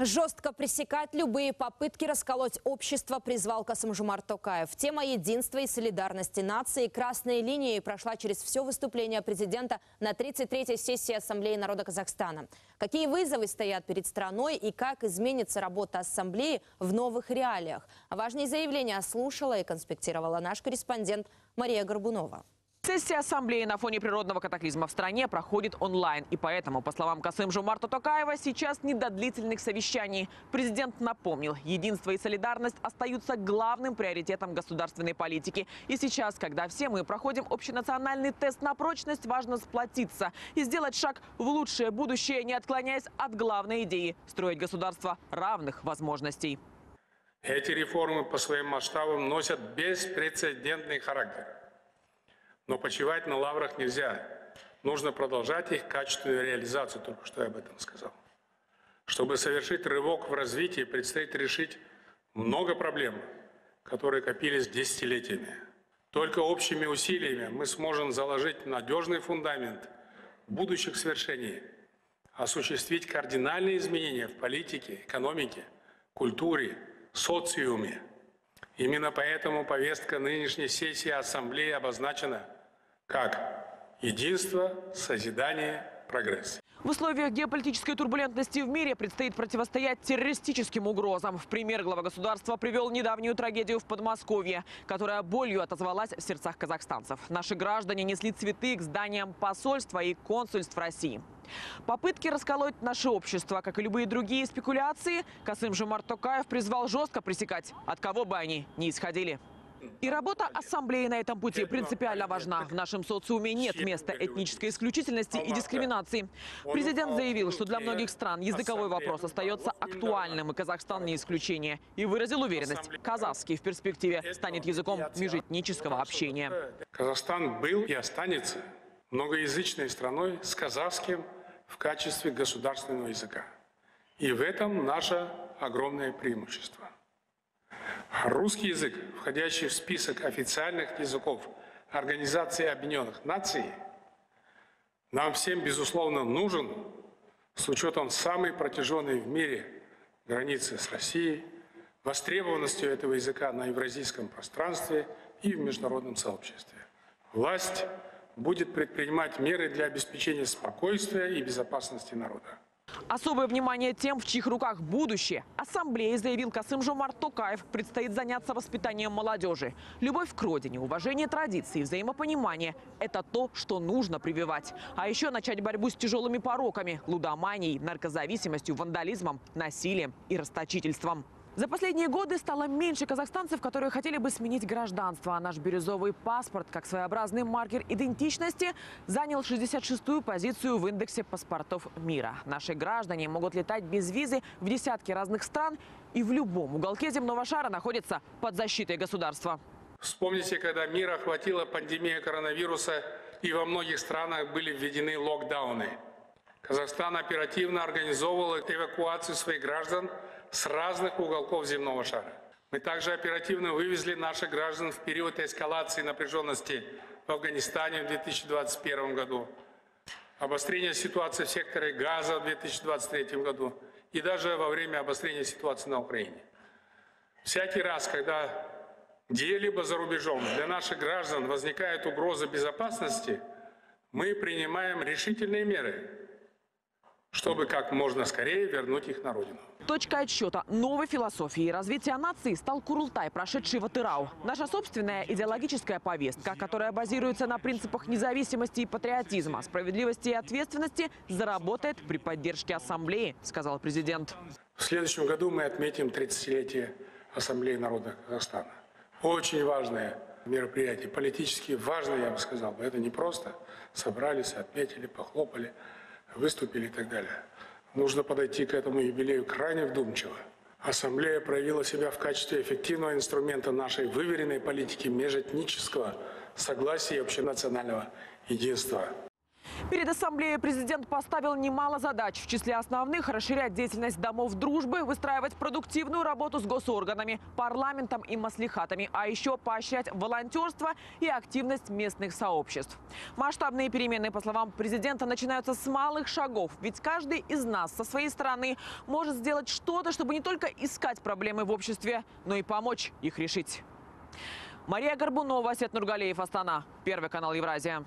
Жестко пресекать любые попытки расколоть общество призвал Касымжумар Токаев. Тема единства и солидарности нации красной линией прошла через все выступление президента на 33-й сессии Ассамблеи народа Казахстана. Какие вызовы стоят перед страной и как изменится работа Ассамблеи в новых реалиях? Важные заявления слушала и конспектировала наш корреспондент Мария Горбунова. Сессия Ассамблеи на фоне природного катаклизма в стране проходит онлайн. И поэтому, по словам Касым Жумарта Токаева, сейчас не до длительных совещаний. Президент напомнил, единство и солидарность остаются главным приоритетом государственной политики. И сейчас, когда все мы проходим общенациональный тест на прочность, важно сплотиться и сделать шаг в лучшее будущее, не отклоняясь от главной идеи – строить государство равных возможностей. Эти реформы по своим масштабам носят беспрецедентный характер. Но почивать на лаврах нельзя. Нужно продолжать их качественную реализацию, только что я об этом сказал. Чтобы совершить рывок в развитии, предстоит решить много проблем, которые копились десятилетиями. Только общими усилиями мы сможем заложить надежный фундамент будущих свершений, осуществить кардинальные изменения в политике, экономике, культуре, социуме. Именно поэтому повестка нынешней сессии Ассамблеи обозначена как единство, созидание, прогресс. В условиях геополитической турбулентности в мире предстоит противостоять террористическим угрозам. В пример глава государства привел недавнюю трагедию в Подмосковье, которая болью отозвалась в сердцах казахстанцев. Наши граждане несли цветы к зданиям посольства и консульств России. Попытки расколоть наше общество, как и любые другие спекуляции, Касым Жумар Токаев призвал жестко пресекать, от кого бы они ни исходили. И работа ассамблеи на этом пути принципиально важна. В нашем социуме нет места этнической исключительности и дискриминации. Президент заявил, что для многих стран языковой вопрос остается актуальным, и Казахстан не исключение. И выразил уверенность, казахский в перспективе станет языком межэтнического общения. Казахстан был и останется многоязычной страной с казахским в качестве государственного языка. И в этом наше огромное преимущество. Русский язык, входящий в список официальных языков Организации Объединенных Наций, нам всем, безусловно, нужен с учетом самой протяженной в мире границы с Россией, востребованностью этого языка на евразийском пространстве и в международном сообществе. Власть будет предпринимать меры для обеспечения спокойствия и безопасности народа. Особое внимание тем, в чьих руках будущее. Ассамблея заявил Касым Жомар Токаев, предстоит заняться воспитанием молодежи. Любовь к родине, уважение традиций, взаимопонимание – это то, что нужно прививать. А еще начать борьбу с тяжелыми пороками – лудоманией, наркозависимостью, вандализмом, насилием и расточительством. За последние годы стало меньше казахстанцев, которые хотели бы сменить гражданство. А наш бирюзовый паспорт, как своеобразный маркер идентичности, занял 66-ю позицию в индексе паспортов мира. Наши граждане могут летать без визы в десятки разных стран и в любом уголке земного шара находятся под защитой государства. Вспомните, когда мир охватила пандемия коронавируса и во многих странах были введены локдауны. Казахстан оперативно организовывал эвакуацию своих граждан с разных уголков земного шара. Мы также оперативно вывезли наших граждан в период эскалации напряженности в Афганистане в 2021 году, обострение ситуации в секторе газа в 2023 году и даже во время обострения ситуации на Украине. Всякий раз, когда где-либо за рубежом для наших граждан возникает угроза безопасности, мы принимаем решительные меры чтобы как можно скорее вернуть их на родину. Точка отсчета новой философии развития нации стал Курултай, прошедший в Атырау. Наша собственная идеологическая повестка, которая базируется на принципах независимости и патриотизма, справедливости и ответственности, заработает при поддержке Ассамблеи, сказал президент. В следующем году мы отметим 30-летие Ассамблеи народа Казахстана. Очень важное мероприятие, политически важное, я бы сказал. Это не просто собрались, отметили, похлопали – выступили и так далее. Нужно подойти к этому юбилею крайне вдумчиво. Ассамблея проявила себя в качестве эффективного инструмента нашей выверенной политики межэтнического согласия и общенационального единства. Перед ассамблеей президент поставил немало задач. В числе основных – расширять деятельность домов дружбы, выстраивать продуктивную работу с госорганами, парламентом и маслихатами, а еще поощрять волонтерство и активность местных сообществ. Масштабные перемены, по словам президента, начинаются с малых шагов. Ведь каждый из нас со своей стороны может сделать что-то, чтобы не только искать проблемы в обществе, но и помочь их решить. Мария Горбунова, Сет Нургалиев, Астана. Первый канал Евразия.